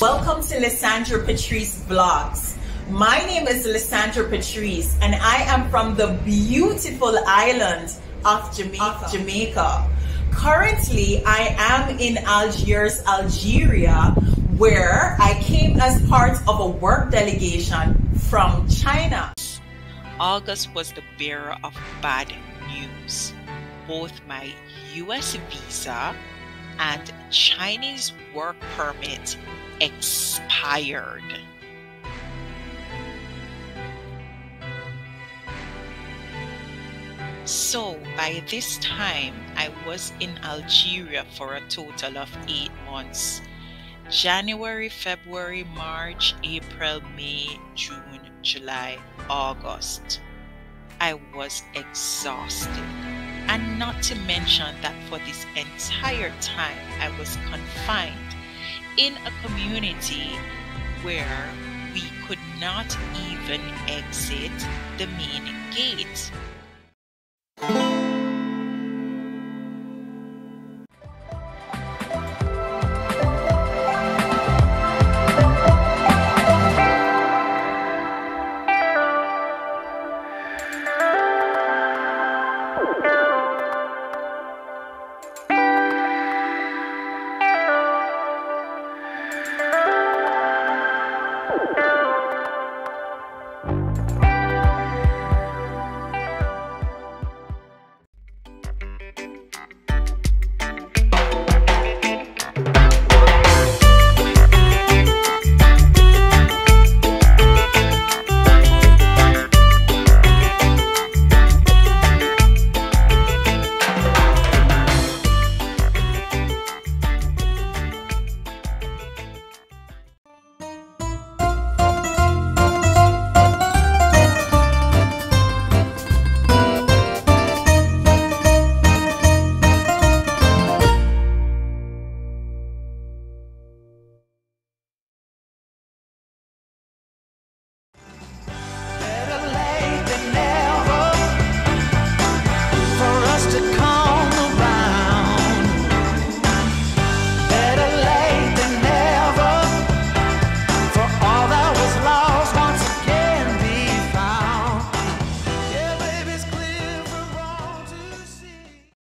Welcome to Lisandra Patrice Vlogs. My name is Lisandra Patrice and I am from the beautiful island of Jamaica. Of Jamaica. Currently, I am in Algiers, Algeria, where I came as part of a work delegation from China. August was the bearer of bad news. Both my US visa and Chinese work permit expired. So by this time, I was in Algeria for a total of eight months January, February, March, April, May, June, July, August. I was exhausted. And not to mention that for this entire time, I was confined in a community where we could not even exit the main gate